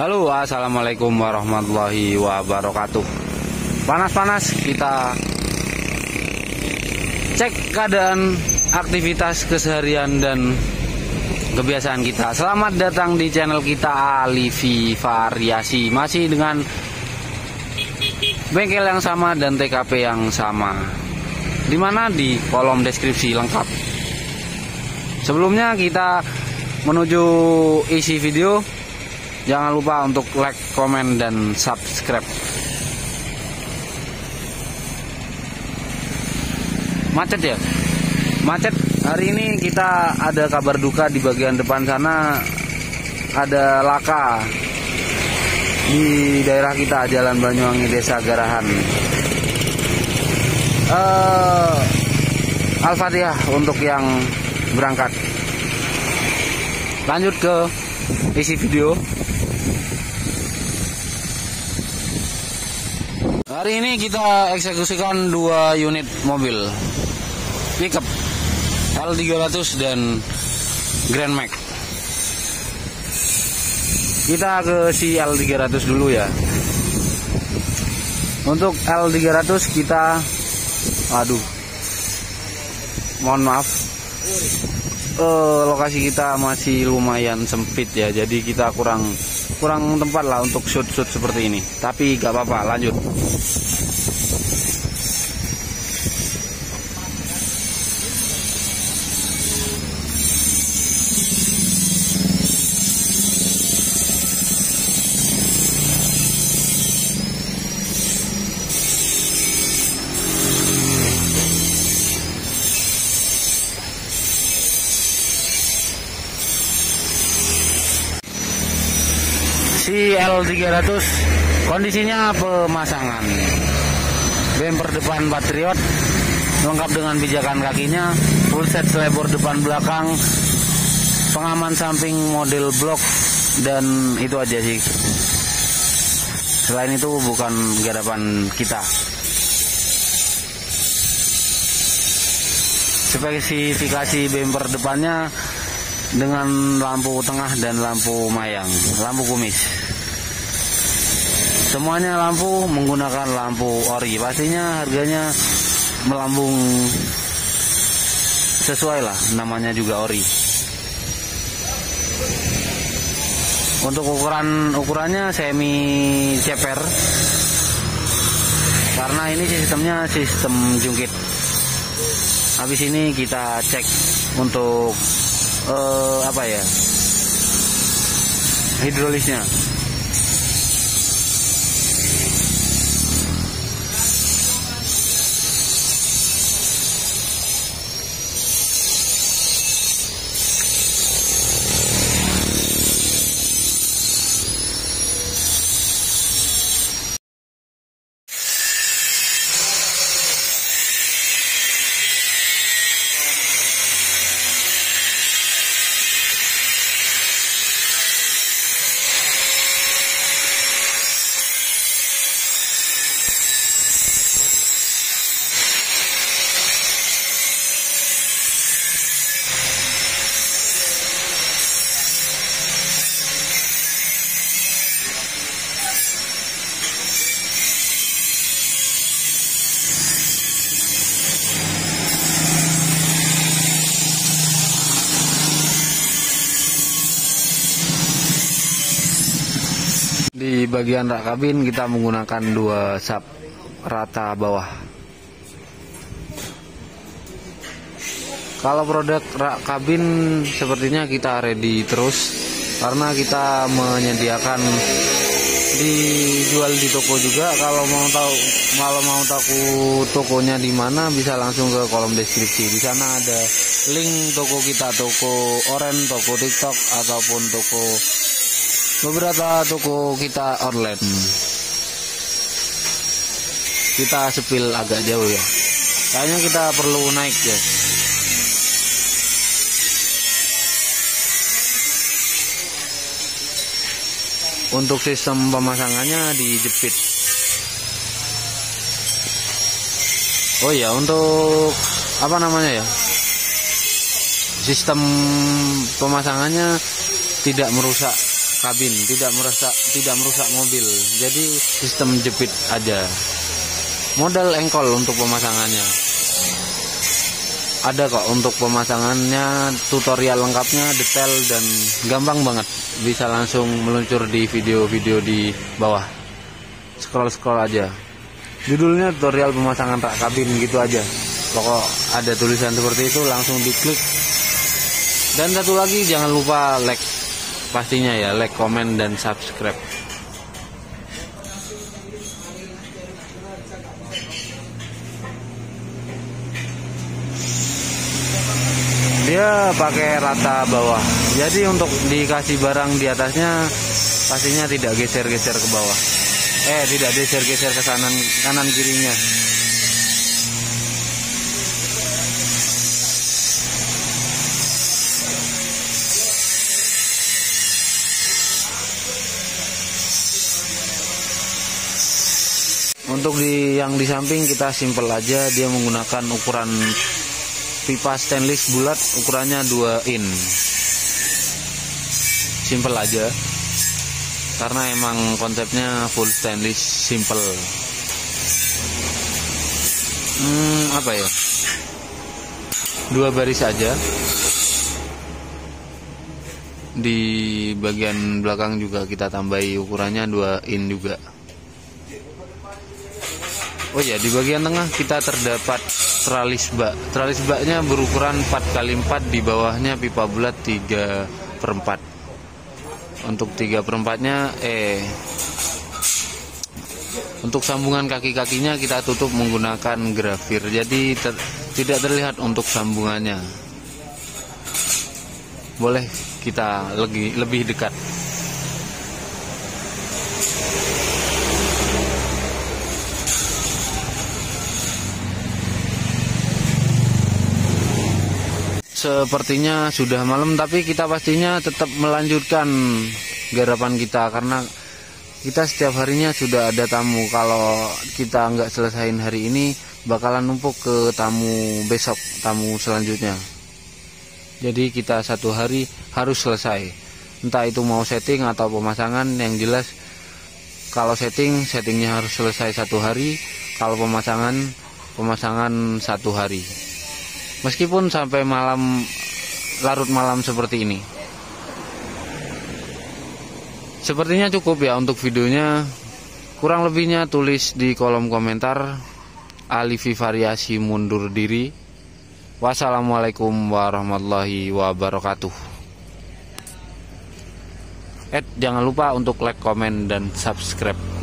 Halo, assalamualaikum warahmatullahi wabarakatuh. Panas-panas kita cek keadaan aktivitas keseharian dan kebiasaan kita. Selamat datang di channel kita Alivi Variasi. Masih dengan bengkel yang sama dan TKP yang sama. Di mana di kolom deskripsi lengkap. Sebelumnya kita menuju isi video Jangan lupa untuk like, komen, dan subscribe. Macet ya? Macet. Hari ini kita ada kabar duka di bagian depan sana ada laka di daerah kita Jalan Banyuwangi Desa Garahan. Uh, Al-Fatihah untuk yang berangkat. Lanjut ke isi video. Hari ini kita eksekusikan dua unit mobil pickup L300 dan Grand Max. Kita ke si L300 dulu ya. Untuk L300 kita aduh. Mohon maaf. Uh, lokasi kita masih lumayan sempit ya. Jadi kita kurang kurang tempat lah untuk shoot-shoot seperti ini. Tapi gak apa-apa, lanjut. Si L300 kondisinya pemasangan. Bumper depan Patriot lengkap dengan pijakan kakinya full set selebor depan belakang pengaman samping model blok dan itu aja sih. Selain itu bukan garapan kita. Spesifikasi bumper depannya dengan lampu tengah dan lampu mayang, lampu kumis. Semuanya lampu menggunakan lampu ori. Pastinya harganya melambung sesuai lah, namanya juga ori. Untuk ukuran ukurannya semi ceper. Karena ini sistemnya sistem jungkit. Habis ini kita cek untuk uh, apa ya hidrolisnya Di bagian rak kabin kita menggunakan dua sap rata bawah. Kalau produk rak kabin sepertinya kita ready terus karena kita menyediakan dijual di toko juga. Kalau mau tahu kalau mau tahu tokonya di mana bisa langsung ke kolom deskripsi. Di sana ada link toko kita, toko Oren, toko TikTok ataupun toko beberapa toko kita online. Kita sepil agak jauh ya. Kayaknya kita perlu naik ya. Untuk sistem pemasangannya dijepit. Oh ya untuk apa namanya ya? Sistem pemasangannya tidak merusak kabin tidak merusak tidak merusak mobil. Jadi sistem jepit aja modal engkol untuk pemasangannya. Ada kok untuk pemasangannya tutorial lengkapnya detail dan gampang banget. Bisa langsung meluncur di video-video di bawah. Scroll scroll aja. Judulnya tutorial pemasangan rak kabin gitu aja. Pokok ada tulisan seperti itu langsung diklik. Dan satu lagi jangan lupa like pastinya ya like comment dan subscribe. Dia pakai rata bawah. Jadi untuk dikasih barang di atasnya pastinya tidak geser-geser ke bawah. Eh tidak geser-geser ke kanan kanan kirinya untuk di yang di samping kita simple aja dia menggunakan ukuran pipa stainless bulat ukurannya 2 in. Simple aja. Karena emang konsepnya full stainless simple. Hmm, apa ya? Dua baris aja. Di bagian belakang juga kita tambahi ukurannya 2 in juga Oh ya, di bagian tengah kita terdapat tralis bak. Tralis baknya berukuran 4 kali 4 di bawahnya pipa bulat 3 per 4. Untuk 3 per 4-nya eh untuk sambungan kaki-kakinya kita tutup menggunakan grafir. Jadi ter, tidak terlihat untuk sambungannya. Boleh kita lebih dekat. Sepertinya sudah malam tapi kita pastinya tetap melanjutkan garapan kita karena kita setiap harinya sudah ada tamu. Kalau kita nggak selesaiin hari ini bakalan numpuk ke tamu besok tamu selanjutnya. Jadi kita satu hari harus selesai. Entah itu mau setting atau pemasangan yang jelas kalau setting settingnya harus selesai satu hari. Kalau pemasangan pemasangan satu hari meskipun sampai malam larut malam seperti ini. Sepertinya cukup ya untuk videonya. Kurang lebihnya tulis di kolom komentar. Alifi variasi mundur diri. Wassalamualaikum warahmatullahi wabarakatuh. Eh jangan lupa untuk like, komen, dan subscribe